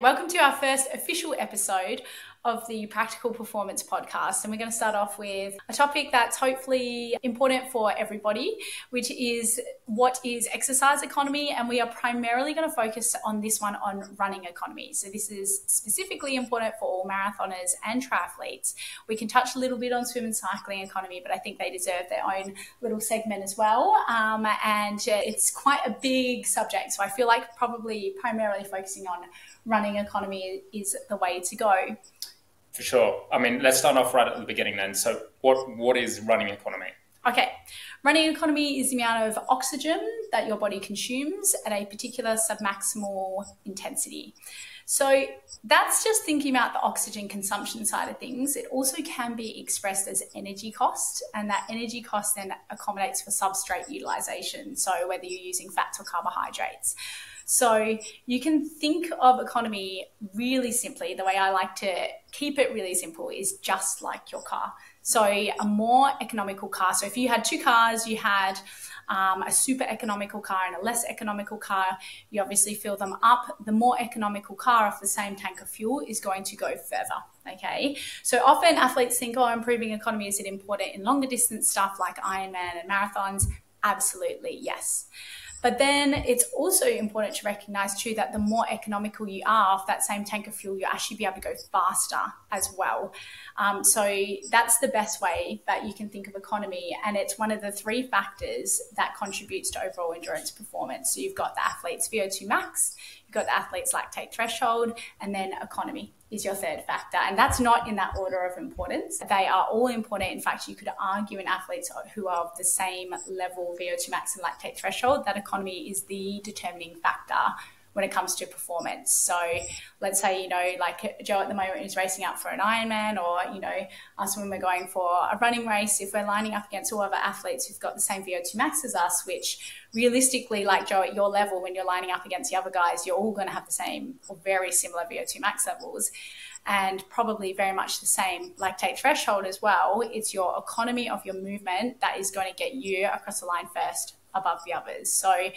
Welcome to our first official episode of the Practical Performance Podcast. And we're going to start off with a topic that's hopefully important for everybody, which is what is exercise economy. And we are primarily going to focus on this one on running economy. So, this is specifically important for all marathoners and triathletes. We can touch a little bit on swim and cycling economy, but I think they deserve their own little segment as well. Um, and it's quite a big subject. So, I feel like probably primarily focusing on running economy is the way to go. For sure. I mean, let's start off right at the beginning then. So, what what is running economy? Okay, running economy is the amount of oxygen that your body consumes at a particular submaximal intensity. So that's just thinking about the oxygen consumption side of things. It also can be expressed as energy cost, and that energy cost then accommodates for substrate utilization. So whether you're using fats or carbohydrates. So you can think of economy really simply. The way I like to keep it really simple is just like your car. So a more economical car. So if you had two cars, you had um, a super economical car and a less economical car, you obviously fill them up. The more economical car off the same tank of fuel is going to go further. Okay. So often athletes think, oh, improving economy is it important in longer distance stuff like Ironman and marathons? Absolutely, yes. But then it's also important to recognize too that the more economical you are off that same tank of fuel, you'll actually be able to go faster as well. Um, so that's the best way that you can think of economy. And it's one of the three factors that contributes to overall endurance performance. So you've got the athlete's VO2 max, you've got the athlete's lactate threshold, and then economy is your third factor. And that's not in that order of importance. They are all important. In fact, you could argue in athletes who are of the same level VO2 max and lactate threshold, that economy is the determining factor when it comes to performance. So let's say, you know, like Joe at the moment is racing up for an Ironman or, you know, us when we're going for a running race, if we're lining up against all other athletes who've got the same VO2 max as us, which realistically, like Joe, at your level, when you're lining up against the other guys, you're all going to have the same or very similar VO2 max levels and probably very much the same lactate threshold as well. It's your economy of your movement that is going to get you across the line first above the others. So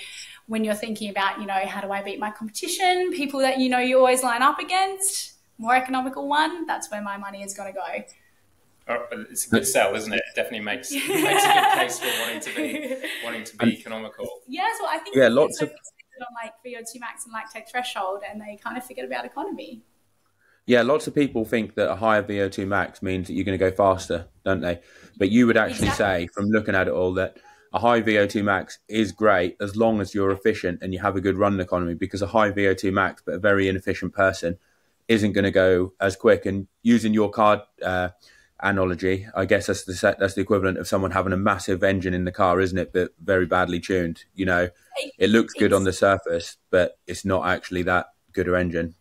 when you're thinking about, you know, how do I beat my competition, people that you know you always line up against, more economical one, that's where my money is going to go. Oh, it's a good sell, isn't it? it definitely makes makes a good case for wanting to be wanting to be economical. Yeah, so I think yeah, lots of on like VO2 max and lactate threshold, and they kind of forget about economy. Yeah, lots of people think that a higher VO2 max means that you're going to go faster, don't they? But you would actually exactly. say, from looking at it all, that a high VO2 max is great as long as you're efficient and you have a good run economy because a high VO2 max but a very inefficient person isn't going to go as quick. And using your car uh, analogy, I guess that's the set, that's the equivalent of someone having a massive engine in the car, isn't it? But very badly tuned. You know, it looks good on the surface, but it's not actually that good an engine.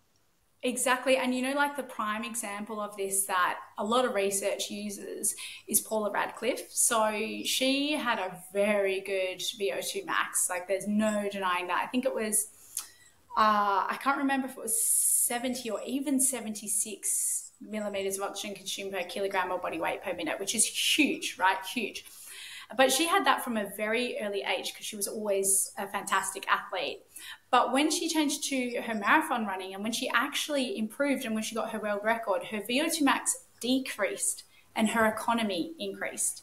Exactly. And you know, like the prime example of this that a lot of research uses is Paula Radcliffe. So she had a very good VO2 max. Like there's no denying that. I think it was, uh, I can't remember if it was 70 or even 76 millimeters of oxygen consumed per kilogram of body weight per minute, which is huge, right? Huge. But she had that from a very early age because she was always a fantastic athlete. But when she changed to her marathon running and when she actually improved and when she got her world record, her VO2 max decreased and her economy increased.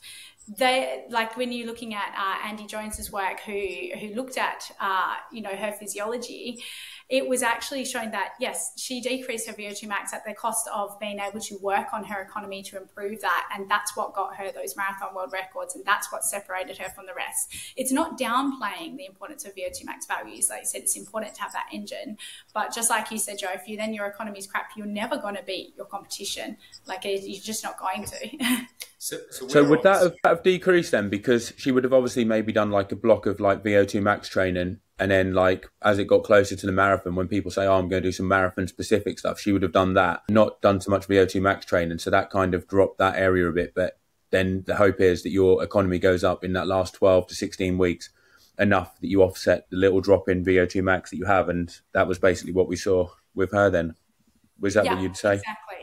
They like when you're looking at uh, Andy Jones's work, who who looked at uh, you know her physiology it was actually showing that yes, she decreased her VO2 max at the cost of being able to work on her economy to improve that. And that's what got her those marathon world records. And that's what separated her from the rest. It's not downplaying the importance of VO2 max values. Like I said, it's important to have that engine. But just like you said, Joe, if you then your economy is crap, you're never going to beat your competition. Like you're just not going to. so, so, so would that have, have decreased then? Because she would have obviously maybe done like a block of like VO2 max training and then like as it got closer to the marathon when people say oh i'm going to do some marathon specific stuff she would have done that not done so much vo2 max training. So that kind of dropped that area a bit. But then the hope is that your economy goes up in that last 12 to 16 weeks enough that you offset the little drop in vo2 max that you have. And that was basically what we saw with her then. Was that yeah, what you'd say? exactly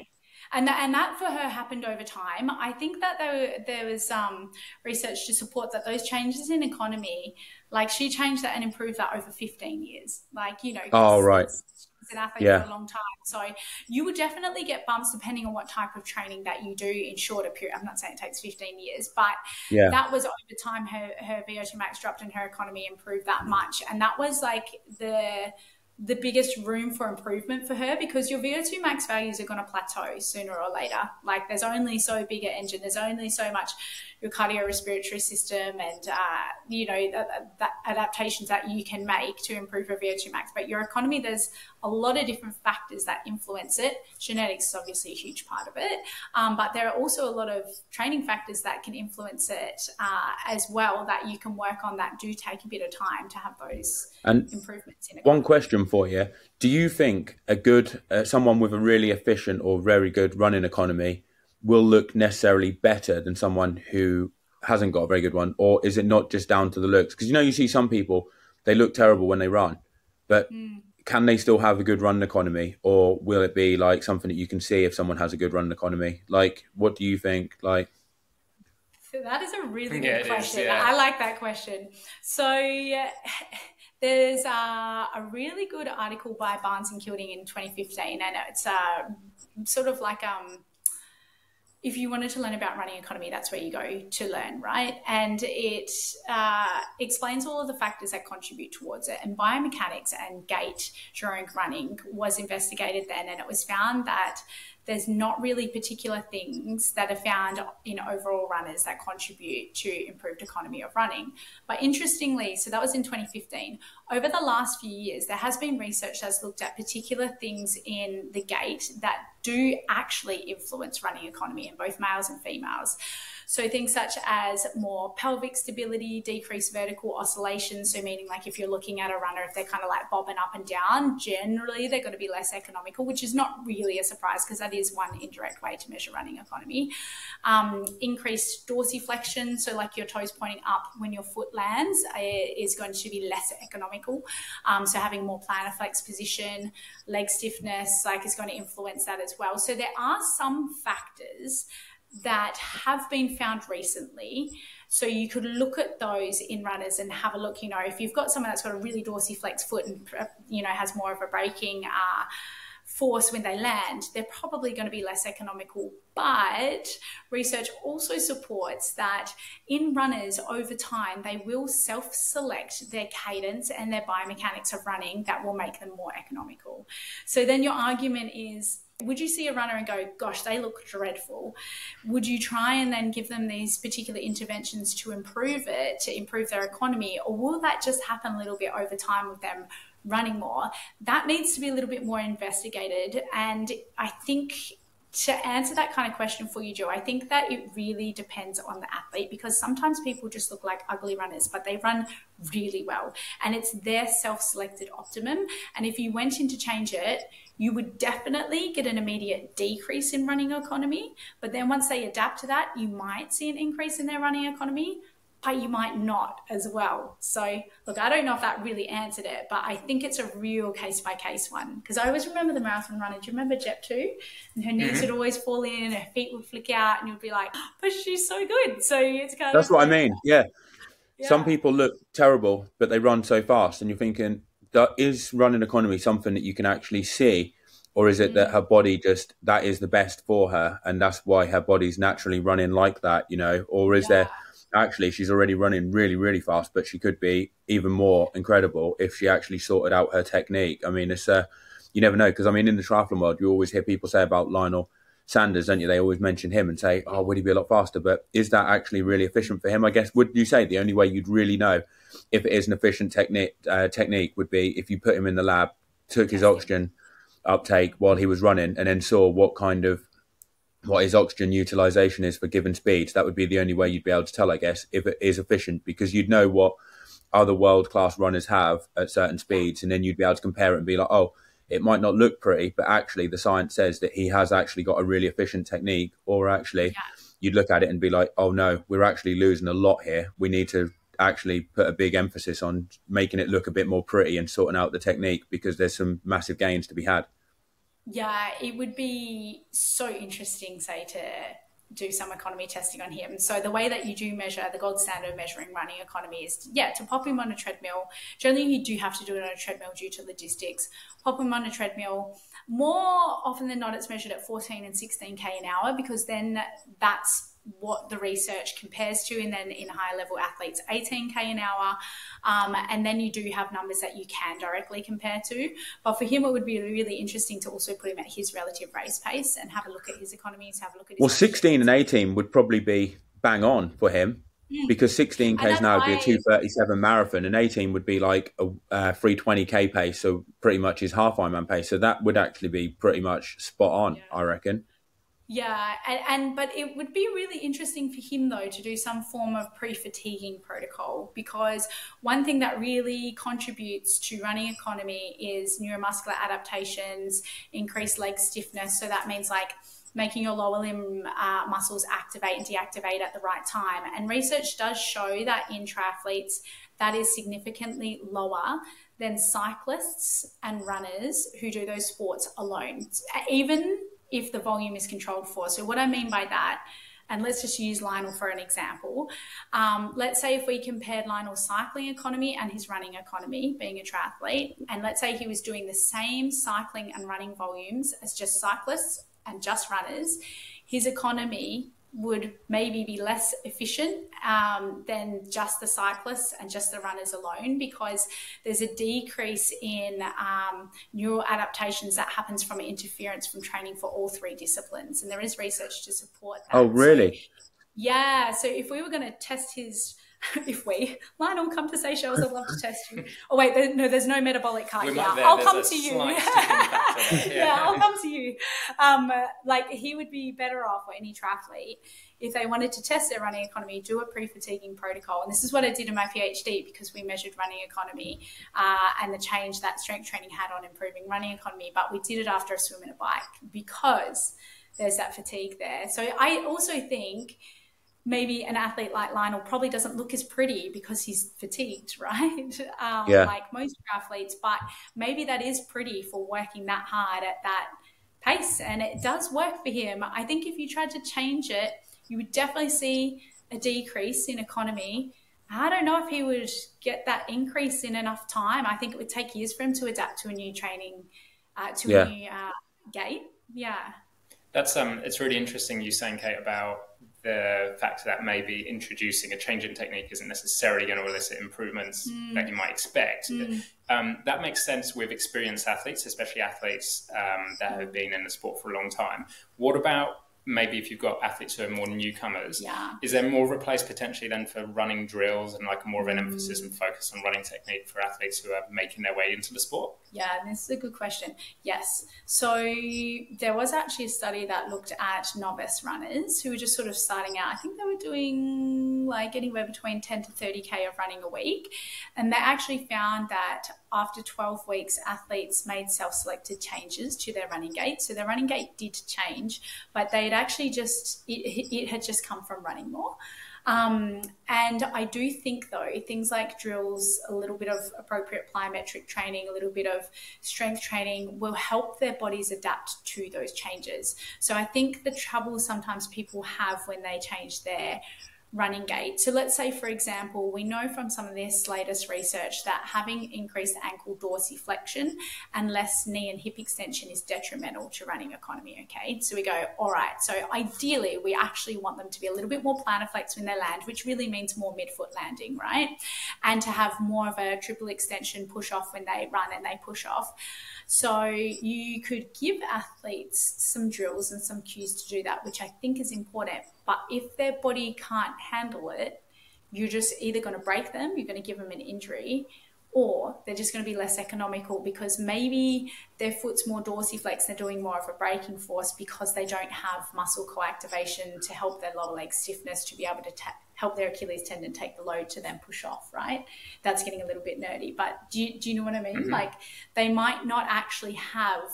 and that, and that for her happened over time. I think that there there was um, research to support that those changes in economy, like she changed that and improved that over 15 years. Like you know, oh right, an athlete yeah. for a long time. So you would definitely get bumps depending on what type of training that you do in shorter period. I'm not saying it takes 15 years, but yeah. that was over time her, her VO2 max dropped and her economy improved that much. And that was like the the biggest room for improvement for her because your VO2 max values are going to plateau sooner or later. Like there's only so big an engine, there's only so much your cardiorespiratory system and, uh, you know, the, adaptations that you can make to improve your VO2 max. But your economy, there's a lot of different factors that influence it. Genetics is obviously a huge part of it. Um, but there are also a lot of training factors that can influence it uh, as well that you can work on that do take a bit of time to have those and improvements in One question for you. Do you think a good, uh, someone with a really efficient or very good running economy will look necessarily better than someone who hasn't got a very good one, or is it not just down to the looks? Because you know, you see some people they look terrible when they run, but mm. can they still have a good run economy, or will it be like something that you can see if someone has a good run economy? Like, what do you think? Like, that is a really yeah, good question. Is, yeah. I like that question. So. Yeah, there's a, a, really good article by Barnes and Kilding in 2015, and it's uh, sort of like um, if you wanted to learn about running economy, that's where you go to learn, right? And it uh, explains all of the factors that contribute towards it. And biomechanics and gait during running was investigated then, and it was found that there's not really particular things that are found in overall runners that contribute to improved economy of running. But interestingly, so that was in 2015. Over the last few years, there has been research that's looked at particular things in the gait that do actually influence running economy in both males and females. So things such as more pelvic stability, decreased vertical oscillation. So meaning like if you're looking at a runner, if they're kind of like bobbing up and down, generally they're going to be less economical, which is not really a surprise because that is one indirect way to measure running economy. Um, increased dorsiflexion, so like your toes pointing up when your foot lands, uh, is going to be less economical. Um, so having more plantar flex position, leg stiffness, like is going to influence that as well. So there are some factors that have been found recently. So you could look at those in runners and have a look. You know, if you've got someone that's got a really dorsiflex foot and you know has more of a braking uh, force when they land, they're probably going to be less economical. But research also supports that in runners over time, they will self select their cadence and their biomechanics of running that will make them more economical. So then your argument is would you see a runner and go, gosh, they look dreadful? Would you try and then give them these particular interventions to improve it, to improve their economy? Or will that just happen a little bit over time with them running more? That needs to be a little bit more investigated. And I think to answer that kind of question for you, Joe, I think that it really depends on the athlete because sometimes people just look like ugly runners, but they run really well. And it's their self selected optimum. And if you went in to change it, you would definitely get an immediate decrease in running economy. But then once they adapt to that, you might see an increase in their running economy, but you might not as well. So, look, I don't know if that really answered it, but I think it's a real case by case one. Because I always remember the marathon runner. Do you remember Jep too? And her knees mm-hmm. would always fall in, and her feet would flick out, and you'd be like, but she's so good. So it's kind That's of. That's what I mean. Yeah. yeah. Some people look terrible, but they run so fast, and you're thinking, is running economy something that you can actually see or is it mm. that her body just that is the best for her and that's why her body's naturally running like that you know or is yeah. there actually she's already running really really fast but she could be even more incredible if she actually sorted out her technique i mean it's uh you never know because i mean in the triathlon world you always hear people say about lionel Sanders, don't you? They always mention him and say, "Oh, would he be a lot faster?" But is that actually really efficient for him? I guess would you say the only way you'd really know if it is an efficient technique uh, technique would be if you put him in the lab, took his oxygen uptake while he was running, and then saw what kind of what his oxygen utilization is for given speeds. That would be the only way you'd be able to tell, I guess, if it is efficient, because you'd know what other world class runners have at certain speeds, and then you'd be able to compare it and be like, oh, it might not look pretty, but actually the science says that he has actually got a really efficient technique, or actually. Yeah. You'd look at it and be like, "Oh no, we're actually losing a lot here. We need to actually put a big emphasis on making it look a bit more pretty and sorting out the technique because there's some massive gains to be had. Yeah, it would be so interesting, say, to do some economy testing on him. So the way that you do measure the gold standard of measuring running economy is yeah to pop him on a treadmill. Generally, you do have to do it on a treadmill due to logistics. Pop him on a treadmill. More often than not, it's measured at 14 and 16k an hour because then that's what the research compares to, and then in higher level athletes, 18k an hour. Um, and then you do have numbers that you can directly compare to. But for him, it would be really interesting to also put him at his relative race pace and have a look at his economies, have a look at Well, 16 and 18 would probably be bang on for him. Mm. Because 16k is now would be a 237 marathon, and 18 would be like a uh, 320k pace, so pretty much his half Ironman pace. So that would actually be pretty much spot on, yeah. I reckon. Yeah, and, and but it would be really interesting for him though to do some form of pre-fatiguing protocol because one thing that really contributes to running economy is neuromuscular adaptations, increased leg stiffness. So that means like making your lower limb uh, muscles activate and deactivate at the right time. And research does show that in triathletes that is significantly lower than cyclists and runners who do those sports alone. Even if the volume is controlled for. So, what I mean by that, and let's just use Lionel for an example. Um, let's say if we compared Lionel's cycling economy and his running economy, being a triathlete, and let's say he was doing the same cycling and running volumes as just cyclists and just runners, his economy would maybe be less efficient um, than just the cyclists and just the runners alone because there's a decrease in um, neural adaptations that happens from interference from training for all three disciplines. And there is research to support that. Oh, really? So, yeah. So if we were going to test his if we Lionel come to Seychelles, I'd love to test you. Oh wait, there, no, there's no metabolic cart. Yeah, I'll come to you. yeah. yeah. I'll come to you. Um, like he would be better off, or any triathlete, if they wanted to test their running economy, do a pre-fatiguing protocol. And this is what I did in my PhD because we measured running economy uh, and the change that strength training had on improving running economy. But we did it after a swim and a bike because there's that fatigue there. So I also think maybe an athlete like Lionel probably doesn't look as pretty because he's fatigued, right? Um, yeah. Like most athletes, but maybe that is pretty for working that hard at that pace. And it does work for him. I think if you tried to change it, you would definitely see a decrease in economy. I don't know if he would get that increase in enough time. I think it would take years for him to adapt to a new training, uh, to yeah. a new uh, gait. Yeah. That's um. It's really interesting you saying, Kate, about the fact that maybe introducing a change in technique isn't necessarily going to elicit improvements mm. that you might expect. Mm. Um, that makes sense with experienced athletes, especially athletes um, that have been in the sport for a long time. What about maybe if you've got athletes who are more newcomers, yeah. is there more of a place potentially then for running drills and like more of an emphasis and focus on running technique for athletes who are making their way into the sport? Yeah, this is a good question. Yes. So there was actually a study that looked at novice runners who were just sort of starting out. I think they were doing like anywhere between 10 to 30K of running a week. And they actually found that after 12 weeks, athletes made self selected changes to their running gait. So their running gait did change, but they had actually just, it, it had just come from running more. Um, and I do think, though, things like drills, a little bit of appropriate plyometric training, a little bit of strength training will help their bodies adapt to those changes. So I think the trouble sometimes people have when they change their running gait. So let's say, for example, we know from some of this latest research that having increased ankle dorsiflexion and less knee and hip extension is detrimental to running economy. Okay, so we go, all right. So ideally, we actually want them to be a little bit more plantar flex when they land, which really means more midfoot landing, right? And to have more of a triple extension push off when they run and they push off. So you could give athletes some drills and some cues to do that, which I think is important. But if their body can't handle it, you're just either going to break them, you're going to give them an injury, or they're just going to be less economical because maybe their foot's more dorsiflex, they're doing more of a braking force because they don't have muscle coactivation to help their lower leg stiffness to be able to ta- help their Achilles tendon take the load to then push off, right? That's getting a little bit nerdy, but do you, do you know what I mean? Mm-hmm. Like they might not actually have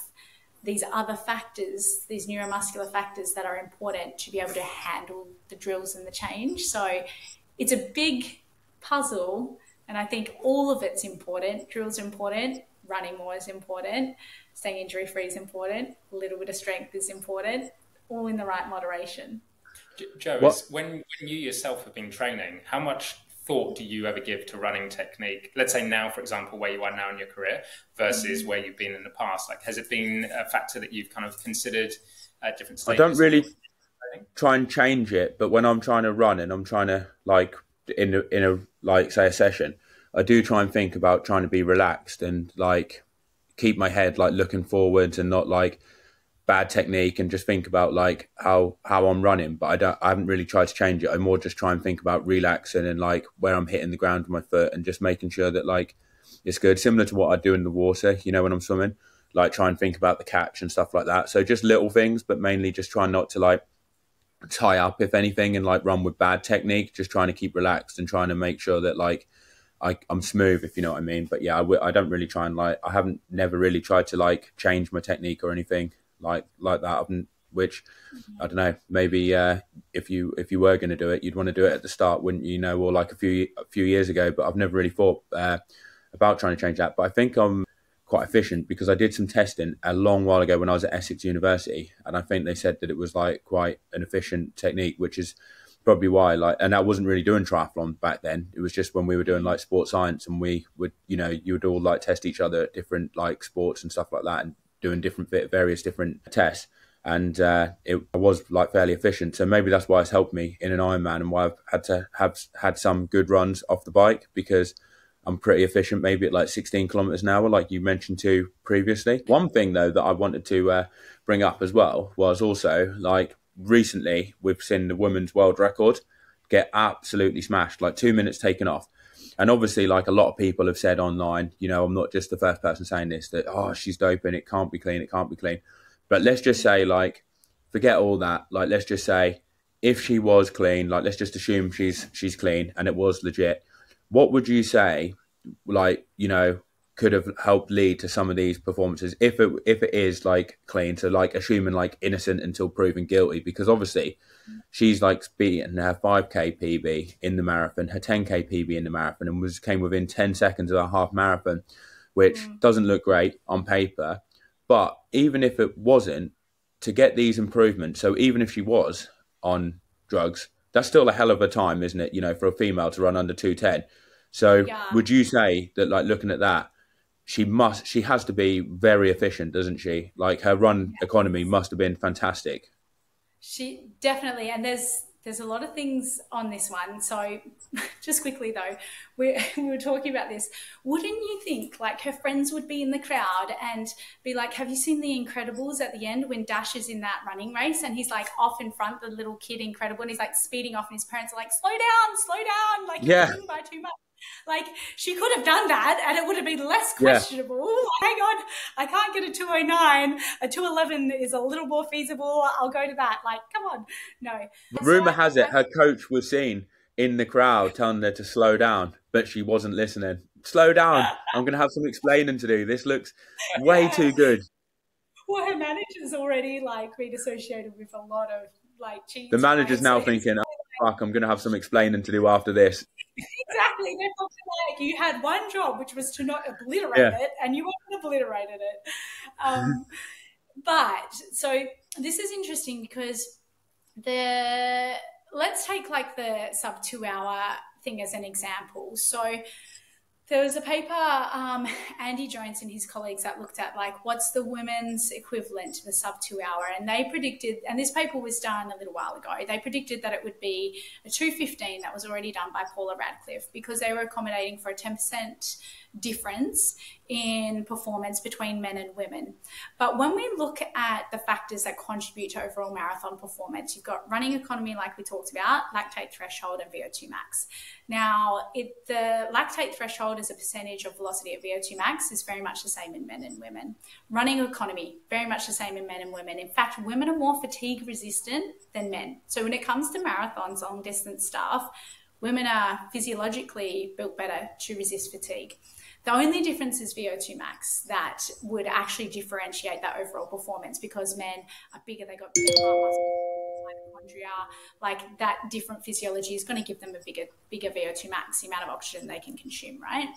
these other factors, these neuromuscular factors that are important to be able to handle the drills and the change. So it's a big puzzle, and I think all of it's important. Drills are important, running more is important, staying injury free is important, a little bit of strength is important, all in the right moderation. Joe, when, when you yourself have been training, how much thought do you ever give to running technique? Let's say now, for example, where you are now in your career versus mm-hmm. where you've been in the past. Like, has it been a factor that you've kind of considered at different stages? I don't really try and change it, but when I'm trying to run and I'm trying to like in a, in a like say a session, I do try and think about trying to be relaxed and like keep my head like looking forwards and not like bad technique and just think about like how how I'm running. But I don't I haven't really tried to change it. I more just try and think about relaxing and like where I'm hitting the ground with my foot and just making sure that like it's good. Similar to what I do in the water, you know, when I'm swimming. Like try and think about the catch and stuff like that. So just little things, but mainly just trying not to like tie up if anything and like run with bad technique. Just trying to keep relaxed and trying to make sure that like I, am smooth, if you know what I mean. But yeah, I w- I don't really try and like, I haven't never really tried to like change my technique or anything like like that. Which I don't know. Maybe uh, if you if you were going to do it, you'd want to do it at the start, wouldn't you? Know, or like a few a few years ago. But I've never really thought uh, about trying to change that. But I think I'm quite efficient because I did some testing a long while ago when I was at Essex University, and I think they said that it was like quite an efficient technique, which is probably why like and I wasn't really doing triathlon back then it was just when we were doing like sports science and we would you know you would all like test each other at different like sports and stuff like that and doing different various different tests and uh, it was like fairly efficient. So maybe that's why it's helped me in an Ironman and why I've had to have had some good runs off the bike because I'm pretty efficient, maybe at like 16 kilometers an hour, like you mentioned to previously. One thing though that I wanted to uh, bring up as well was also like recently we've seen the women's world record get absolutely smashed, like two minutes taken off. And obviously, like a lot of people have said online, you know, I'm not just the first person saying this that oh she's doping, it can't be clean, it can't be clean. But let's just say like forget all that. Like let's just say if she was clean, like let's just assume she's she's clean and it was legit. What would you say, like you know, could have helped lead to some of these performances if it if it is like clean so like assuming like innocent until proven guilty because obviously she's like beaten her 5k pb in the marathon her 10k pb in the marathon and was came within 10 seconds of a half marathon which mm. doesn't look great on paper but even if it wasn't to get these improvements so even if she was on drugs that's still a hell of a time isn't it you know for a female to run under 210 so yeah. would you say that like looking at that she must she has to be very efficient doesn't she? Like her run economy must have been fantastic. She definitely and there's there's a lot of things on this one. So just quickly though we, we were talking about this. Wouldn't you think like her friends would be in the crowd and be like have you seen the incredibles at the end when dash is in that running race and he's like off in front the little kid incredible and he's like speeding off and his parents are like slow down slow down like you're yeah. by too much like she could have done that and it would have been less questionable. Yeah. Hang on, I can't get a 209. A 211 is a little more feasible. I'll go to that. Like, come on. No. Rumor so has it her coach was seen in the crowd telling her to slow down, but she wasn't listening. Slow down. I'm going to have some explaining to do. This looks way yeah. too good. Well, her manager's already like been associated with a lot of like cheats. The manager's now thinking, fuck, I'm going to have some explaining to do after this exactly. You had one job, which was to not obliterate yeah. it, and you obliterated it. Um, but so this is interesting because the let's take like the sub two hour thing as an example. So there was a paper, um, Andy Jones and his colleagues that looked at like what's the women's equivalent to the sub two hour, and they predicted, and this paper was done a little while ago. They predicted that it would be a two fifteen that was already done by Paula Radcliffe because they were accommodating for a ten percent difference in performance between men and women. But when we look at the factors that contribute to overall marathon performance, you've got running economy, like we talked about, lactate threshold, and VO2 max. Now, it, the lactate threshold as a percentage of velocity at VO2 max is very much the same in men and women. Running economy, very much the same in men and women. In fact, women are more fatigue resistant than men. So when it comes to marathons, long distance stuff, women are physiologically built better to resist fatigue. The only difference is VO2 max that would actually differentiate that overall performance because men are bigger, they got bigger heart muscle, mitochondria, like that different physiology is going to give them a bigger, bigger VO2 max, the amount of oxygen they can consume, right?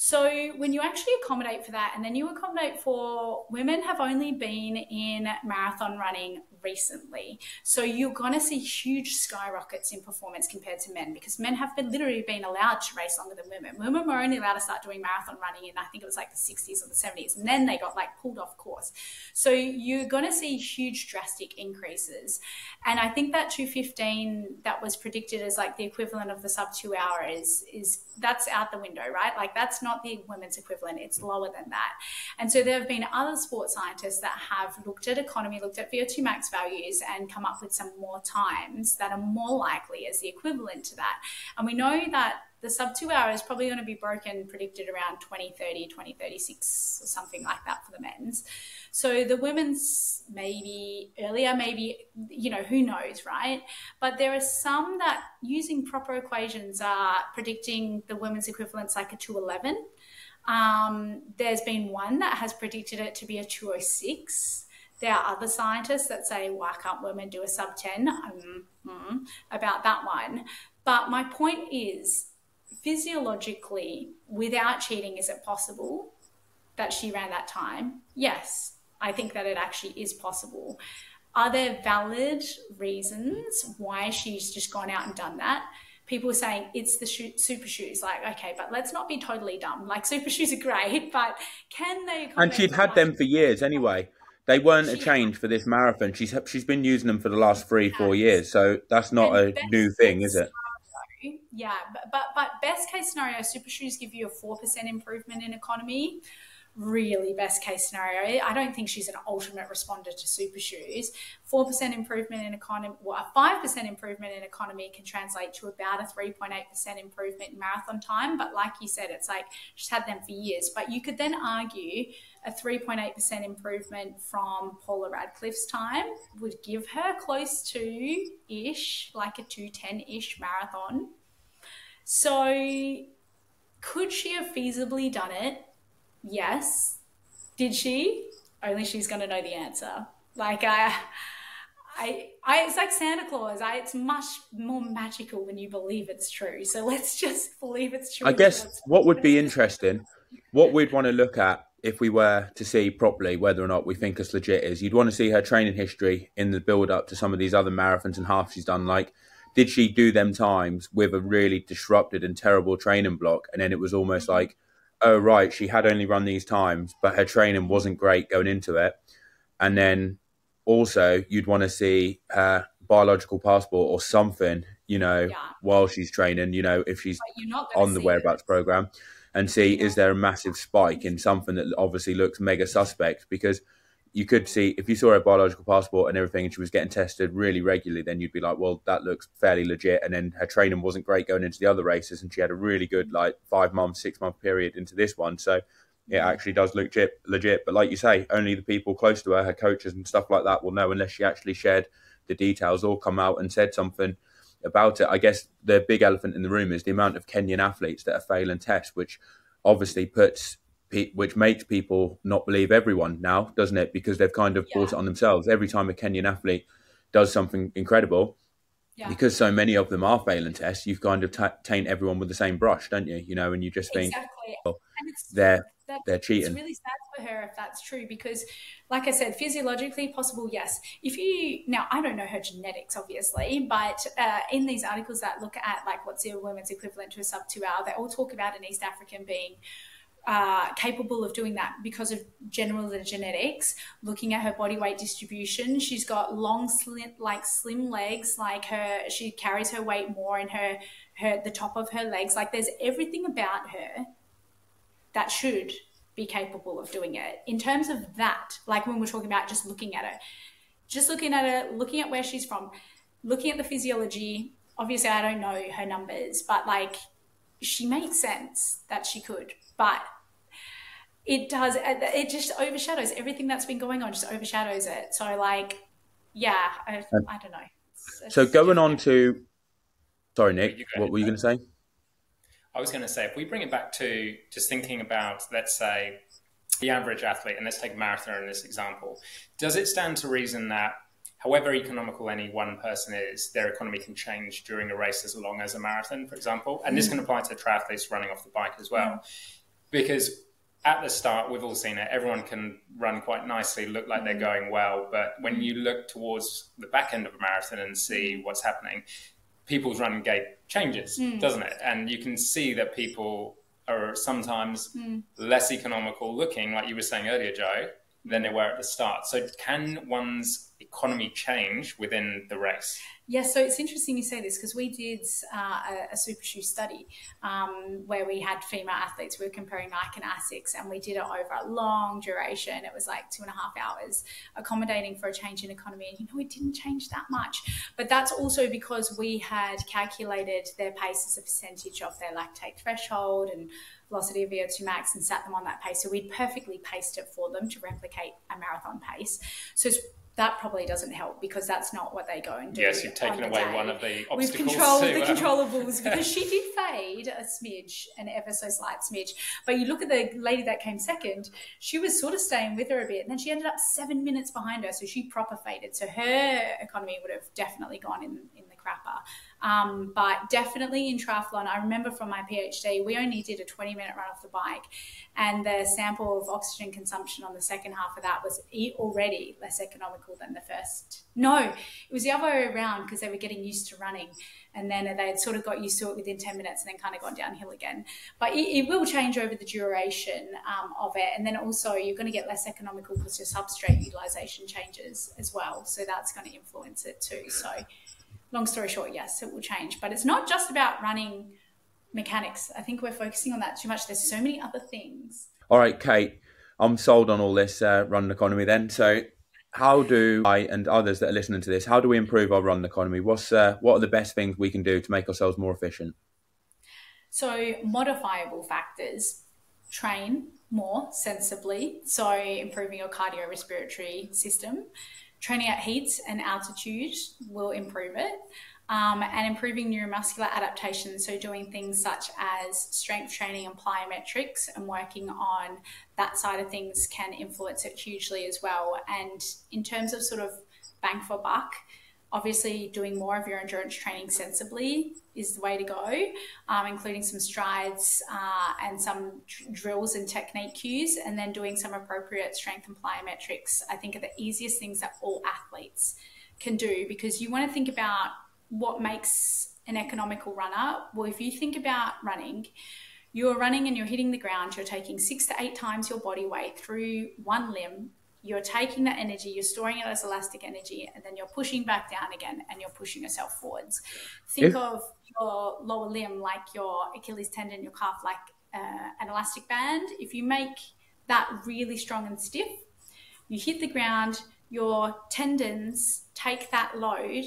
So when you actually accommodate for that, and then you accommodate for women have only been in marathon running recently. So you're going to see huge skyrockets in performance compared to men because men have been literally been allowed to race longer than women. Women were only allowed to start doing marathon running in I think it was like the 60s or the 70s, and then they got like pulled off course. So you're going to see huge drastic increases. And I think that 215 that was predicted as like the equivalent of the sub two hour is is that's out the window, right? Like that's not the women's equivalent. It's lower than that. And so there have been other sports scientists that have looked at economy, looked at VO2 max values, and come up with some more times that are more likely as the equivalent to that. And we know that the sub two hour is probably going to be broken predicted around 2030 2036 or something like that for the men's. So the women's maybe earlier maybe you know who knows right? But there are some that using proper equations are predicting the women's equivalents like a 211 um, there's been one that has predicted it to be a 206 there are other scientists that say, why can't women do a sub 10? Um, mm, about that one. But my point is, physiologically, without cheating, is it possible that she ran that time? Yes, I think that it actually is possible. Are there valid reasons why she's just gone out and done that? People are saying it's the super shoes. Like, okay, but let's not be totally dumb. Like, super shoes are great, but can they? And she'd had them for years anyway. They weren't a change for this marathon. She's she's been using them for the last three, four years. So that's not a new thing, is it? yeah, but, but but best case scenario, super shoes give you a four percent improvement in economy. Really, best case scenario. I don't think she's an ultimate responder to super shoes. Four percent improvement in economy, well, a five percent improvement in economy can translate to about a three point eight percent improvement in marathon time. But like you said, it's like she's had them for years. But you could then argue a 3.8% improvement from Paula Radcliffe's time would give her close to ish, like a 210 ish marathon. So, could she have feasibly done it? Yes. Did she? Only she's going to know the answer. Like, I. I, I, it's like Santa Claus. I, it's much more magical when you believe it's true. So let's just believe it's true. I guess what would be interesting, what we'd want to look at if we were to see properly whether or not we think it's legit is you'd want to see her training history in the build up to some of these other marathons and half she's done like did she do them times with a really disrupted and terrible training block? And then it was almost mm-hmm. like, oh, right, she had only run these times, but her training wasn't great going into it. And then also, you'd want to see her biological passport or something, you know, yeah. while she's training, you know, if she's on the whereabouts it. program and see yeah. is there a massive spike in something that obviously looks mega suspect because you could see if you saw her biological passport and everything and she was getting tested really regularly then you'd be like well that looks fairly legit. And then her training wasn't great going into the other races and she had a really good like five month six month period into this one. So it actually does look legit, legit. But like you say only the people close to her her coaches and stuff like that will know unless she actually shared the details or come out and said something about it. I guess the big elephant in the room is the amount of kenyan athletes that are failing tests which obviously puts which makes people not believe everyone now, doesn't it? Because they've kind of yeah. brought it on themselves. Every time a Kenyan athlete does something incredible, yeah. because so many of them are failing tests, you've kind of t- taint everyone with the same brush, don't you? You know, and you just think exactly. oh, they're that, they're cheating. It's really sad for her if that's true because, like I said, physiologically possible, yes. If you now, I don't know her genetics, obviously, but uh, in these articles that look at like what's the women's equivalent to a sub two hour, they all talk about an East African being uh, capable of doing that because of general genetics. Looking at her body weight distribution, she's got long, slim, like slim legs. Like her, she carries her weight more in her, her the top of her legs. Like there's everything about her that should be capable of doing it. In terms of that, like when we're talking about just looking at her, just looking at her, looking at where she's from, looking at the physiology. Obviously, I don't know her numbers, but like she makes sense that she could. But it does it just overshadows everything that's been going on just overshadows it. So like yeah i, I don't know. It's, it's so going on to sorry nick what were you going to say? I was going to say if we bring it back to just thinking about let's say the average athlete and let's take marathon in this example does it stand to reason that however economical any one person is, their economy can change during a race as long as a marathon, for example. And this mm. can apply to triathletes running off the bike as well. Mm because at the start, we've all seen it. Everyone can run quite nicely, look like they're mm. going well. But when you look towards the back end of a marathon and see what's happening, people's running gait changes, mm. doesn't it? And you can see that people are sometimes mm. less economical looking, like you were saying earlier, Joe, than they were at the start. So, can one's economy change within the race? Yes, so it's interesting you say this because we did uh, a, a, super shoe study um, where we had female athletes. We were comparing Nike and Asics, and we did it over a long duration. It was like two and a half hours, accommodating for a change in economy. And you know, it didn't change that much, but that's also because we had calculated their pace as a percentage of their lactate threshold and velocity of VO2 max and sat them on that pace. So we'd perfectly paced it for them to replicate a marathon pace. So it's that probably doesn't help because that's not what they go and do. Yes, you've taken away day. one of the obstacles. We've controlled to, the um... controllables because she did fade a smidge, an ever so slight smidge. But you look at the lady that came second, she was sort of staying with her a bit, and then she ended up seven minutes behind her, so she proper faded. So her economy would have definitely gone in in the crapper. Um, but definitely in triathlon, I remember from my PhD, we only did a 20 minute run off the bike, and the sample of oxygen consumption on the second half of that was already less economical than the first. No, it was the other way around because they were getting used to running, and then they had sort of got used to it within 10 minutes and then kind of gone downhill again. But it, it will change over the duration um, of it, and then also you're going to get less economical because your substrate utilization changes as well, so that's going to influence it too. So long story short, yes, it will change. But it's not just about running mechanics. I think we're focusing on that too much. There's so many other things. All right, Kate, I'm sold on all this uh, run economy then. So, how do I and others that are listening to this, how do we improve our run economy? What's uh, what are the best things we can do to make ourselves more efficient? So, modifiable factors train more sensibly. So, improving your cardiorespiratory system training at heat and altitude will improve it. Um, and improving neuromuscular adaptation. So, doing things such as strength training and plyometrics and working on that side of things can influence it hugely as well. And in terms of sort of bang for buck, obviously doing more of your endurance training sensibly is the way to go, um, including some strides uh, and some drills and technique cues, and then doing some appropriate strength and plyometrics. I think are the easiest things that all athletes can do because you want to think about what makes an economical runner. Well, if you think about running, you're running and you're hitting the ground, you're taking six to eight times your body weight through one limb you're taking that energy, you're storing it as elastic energy, and then you're pushing back down again and you're pushing yourself forwards. Think if, of your lower limb like your Achilles tendon, your calf like uh, an elastic band. If you make that really strong and stiff, you hit the ground, your tendons take that load.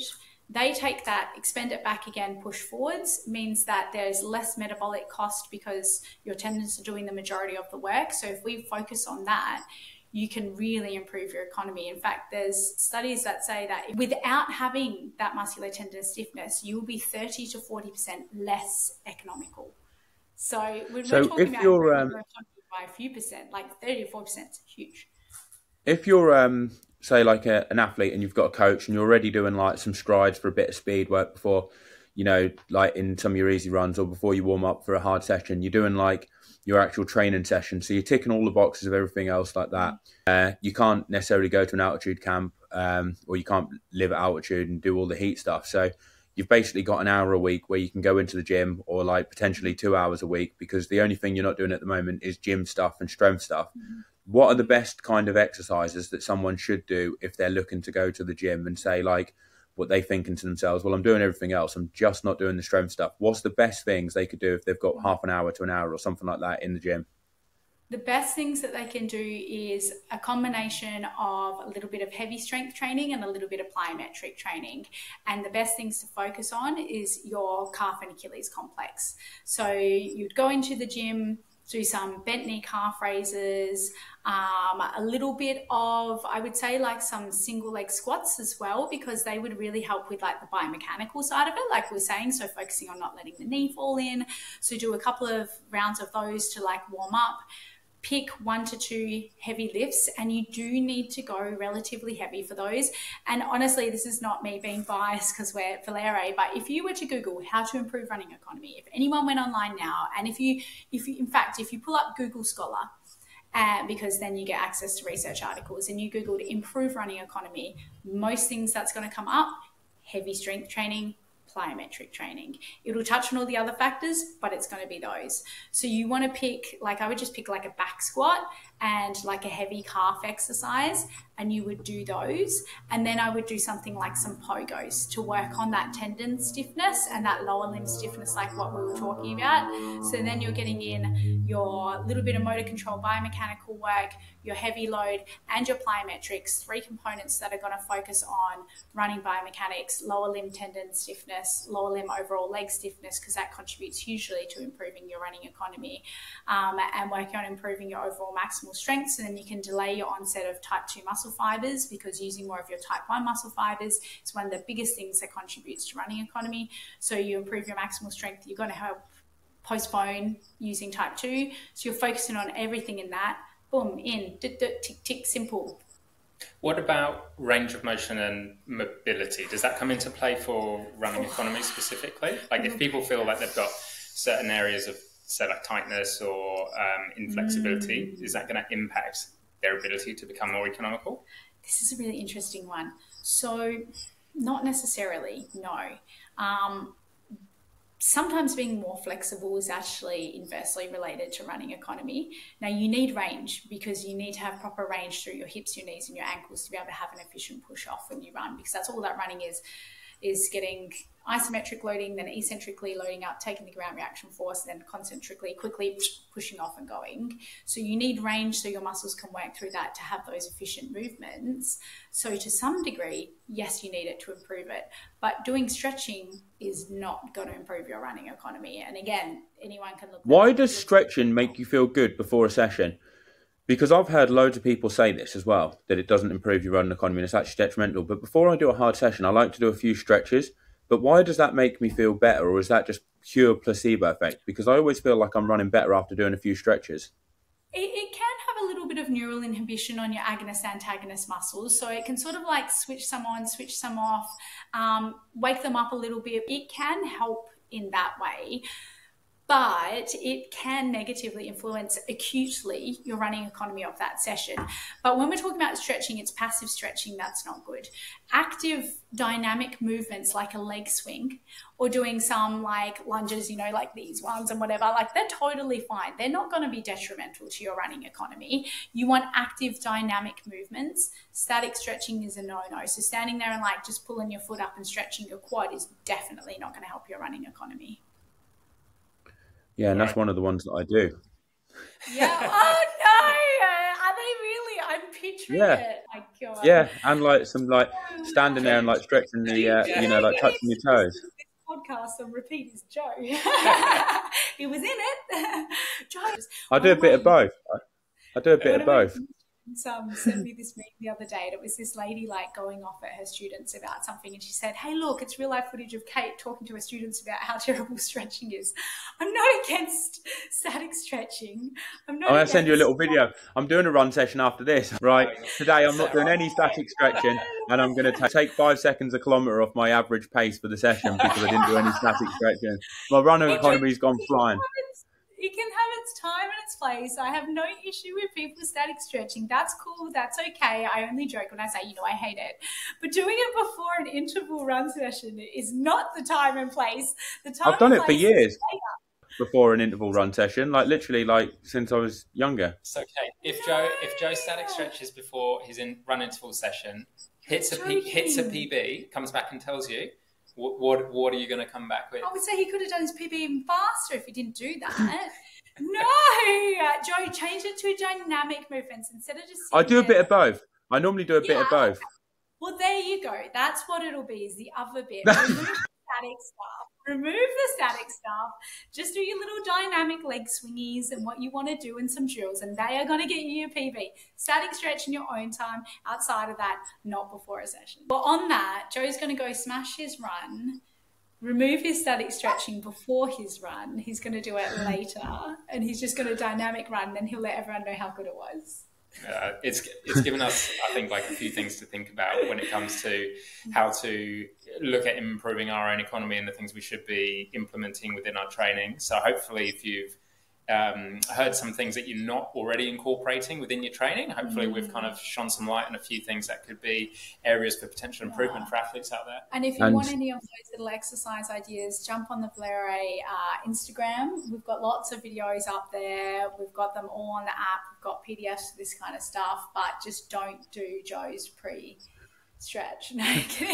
They take that, expend it back again, push forwards, means that there's less metabolic cost because your tendons are doing the majority of the work. So, if we focus on that, you can really improve your economy. In fact, there's studies that say that without having that muscular tendon stiffness, you will be 30 to 40% less economical. So when so we're talking about you're, um, by a few percent, like 30 to 4% is huge. If you're, um, say, like a, an athlete and you've got a coach and you're already doing like some strides for a bit of speed work before, you know, like in some of your easy runs or before you warm up for a hard session, you're doing like your actual training session. So you're ticking all the boxes of everything else like that. Uh, you can't necessarily go to an altitude camp um, or you can't live at altitude and do all the heat stuff. So you've basically got an hour a week where you can go into the gym or like potentially two hours a week because the only thing you're not doing at the moment is gym stuff and strength stuff. Mm-hmm. What are the best kind of exercises that someone should do if they're looking to go to the gym and say like, what they thinking to themselves, well, I'm doing everything else. I'm just not doing the strength stuff. What's the best things they could do if they've got half an hour to an hour or something like that in the gym? The best things that they can do is a combination of a little bit of heavy strength training and a little bit of plyometric training. And the best things to focus on is your calf and Achilles complex. So you'd go into the gym, do some bent knee calf raises, um, a little bit of, I would say, like some single leg squats as well, because they would really help with like the biomechanical side of it, like we are saying. So focusing on not letting the knee fall in. So do a couple of rounds of those to like warm up. Pick one to two heavy lifts and you do need to go relatively heavy for those. And honestly this is not me being biased because we're Valere but if you were to google how to improve running economy if anyone went online now and if you if you in fact if you pull up google scholar uh, because then you get access to research articles and you google to improve running economy most things that's going to come up heavy strength training plyometric training. It'll touch on all the other factors, but it's going to be those. So you want to pick, like, I would just pick like a back squat and like a heavy calf exercise, and you would do those. And then I would do something like some pogos to work on that tendon stiffness and that lower limb stiffness, like what we were talking about. So then you're getting in your little bit of motor control biomechanical work, your heavy load, and your plyometrics, three components that are going to focus on running biomechanics, lower limb tendon stiffness, lower limb overall leg stiffness, because that contributes hugely to improving your running economy, um, and working on improving your overall maximal strength. So then you can delay your onset of type 2 muscle fibers because using more of your type 1 muscle fibers is one of the biggest things that contributes to running economy. So you improve your maximal strength, you're going to help postpone using type 2. So you're focusing on everything in that boom, in, tick, tick, simple. What about range of motion and mobility? Does that come into play for running economy specifically? Like if people feel like they've got certain areas of, say, like tightness or um, inflexibility, mm. is that going to impact their ability to become more economical? This is a really interesting one. So, not necessarily, no. Um, sometimes being more flexible is actually inversely related to running economy. Now, you need range because you need to have proper range through your hips, your knees, and your ankles to be able to have an efficient push off when you run because that's all that running is is getting isometric loading, then eccentrically loading up, taking the ground reaction force, then concentrically, quickly pushing off and going. So you need range so your muscles can work through that to have those efficient movements. So to some degree, yes, you need it to improve it, but doing stretching is not going to improve your running economy. And again, anyone can look. Why does stretching make you feel good before a session? Because I've heard loads of people say this as well, that it doesn't improve your running economy and it's actually detrimental. But before I do a hard session, I like to do a few stretches but why does that make me feel better, or is that just pure placebo effect? Because I always feel like I'm running better after doing a few stretches. It, it, can have a little bit of neural inhibition on your agonist antagonist muscles. So it can sort of like switch some on, switch some off, um, wake them up a little bit. It can help in that way but it can negatively influence acutely your running economy of that session. But when we're talking about stretching, it's passive stretching that's not good. Active dynamic movements like a leg swing or doing some like lunges, you know, like these ones and whatever, like they're totally fine. They're not going to be detrimental to your running economy. You want active dynamic movements. Static stretching is a no no. So standing there and like just pulling your foot up and stretching your quad is definitely not going to help your running economy. Yeah, and that's one of the ones that I do. Yeah. Oh no! Are they really? I'm picturing yeah. it. My God. Yeah, and like some like standing there and like stretching the, uh, you know, like touching your toes. Podcast on repeat is Joe. he was in it. Joe. I do a bit of both. I do a bit of both um, sent me this meme the other day, and it was this lady like going off at her students about something, and she said, "Hey, look, it's real life footage of Kate talking to her students about how terrible stretching is. I'm not against static stretching. I'm not. I'm gonna send you a little video. I'm doing a run session after this. Right today, I'm not doing any static stretching, and I'm going to take five seconds a kilometre off my average pace for the session because I didn't do any static stretching. My running economy's gone flying it can have its time and its place. I have no issue with people static stretching. That's cool. That's okay. I only joke when I say, you know, I hate it. But doing it before an interval run session is not the time and place. The time I've done it for years before an interval run session, like literally, like since I was younger. It's okay. If no. Joe, if Joe static stretches before his in, run interval session, hits a P, hits a PB, comes back and tells you what, what, what are you going to come back with? I would say he could have done his PB even faster if he didn't do that. no, Joe, change it to a dynamic movements instead of just. I do a bit of both. I normally do a yeah. bit of both. Well, there you go. That's what it'll be. Is the other bit static stuff remove the static stuff. Just do your little dynamic leg swingies and what you want to do and some drills, and they are going to get you your PB. Static stretch in your own time. Outside of that, not before a session. But on that, Joe's going to go smash his run remove his static stretching before his run. He's going to do it later, and he's just going to dynamic run. Then he'll let everyone know how good it was. Uh, it's it's given us, I think, like a few things to think about when it comes to how to look at improving our own economy and the things we should be implementing within our training. So hopefully, if you've um, heard some things that you're not already incorporating within your training. Hopefully, mm. we've kind of shone some light on a few things that could be areas for potential improvement yeah. for athletes out there. And if you and want any of those little exercise ideas, jump on the Valere uh, Instagram. We've got lots of videos up there. We've got them all on the app. We've got PDFs for this kind of stuff, but just don't do Joe's pre stretch. No,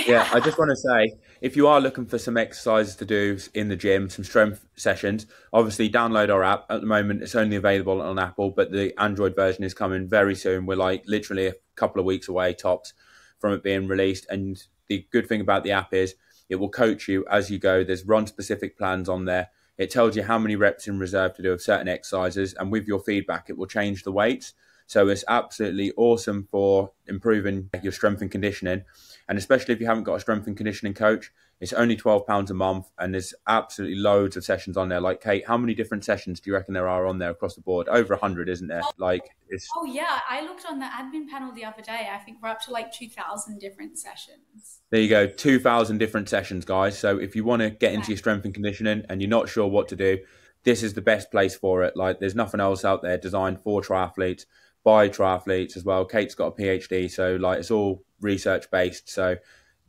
yeah, I just want to say if you are looking for some exercises to do in the gym, some strength sessions, obviously download our app. At the moment, it's only available on Apple, but the Android version is coming very soon. We're like literally a couple of weeks away, tops, from it being released. And the good thing about the app is it will coach you as you go. There's run specific plans on there. It tells you how many reps in reserve to do of certain exercises, and with your feedback, it will change the weights. So it's absolutely awesome for improving your strength and conditioning. And especially if you haven't got a strength and conditioning coach, it's only £12 a month and there's absolutely loads of sessions on there. Like, Kate, how many different sessions do you reckon there are on there across the board? Over 100, isn't there? Like, it's. Oh, yeah. I looked on the admin panel the other day. I think we're up to like 2,000 different sessions. There you go. 2,000 different sessions, guys. So if you want to get into your strength and conditioning and you're not sure what to do, this is the best place for it. Like, there's nothing else out there designed for triathletes by triathletes as well. Kate's got a PhD, so like it's all research based. So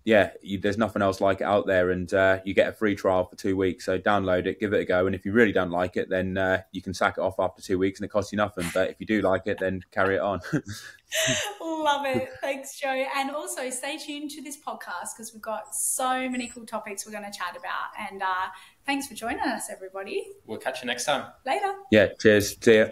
yeah, you, there's nothing else like it out there, and uh, you get a free trial for two weeks. So download it, give it a go, and if you really don't like it, then uh, you can sack it off after two weeks, and it costs you nothing. But if you do like it, then carry it on. Love it. Thanks, Joe. And also stay tuned to this podcast because we've got so many cool topics we're going to chat about. And uh, thanks for joining us, everybody. We'll catch you next time. Later. Yeah. Cheers. See ya.